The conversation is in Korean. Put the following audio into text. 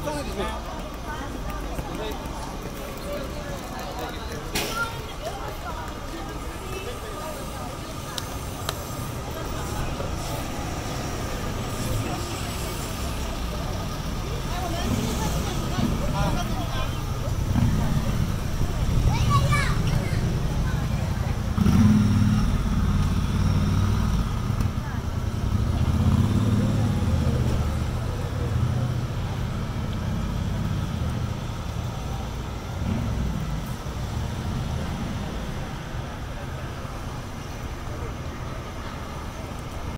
이동해 주세요.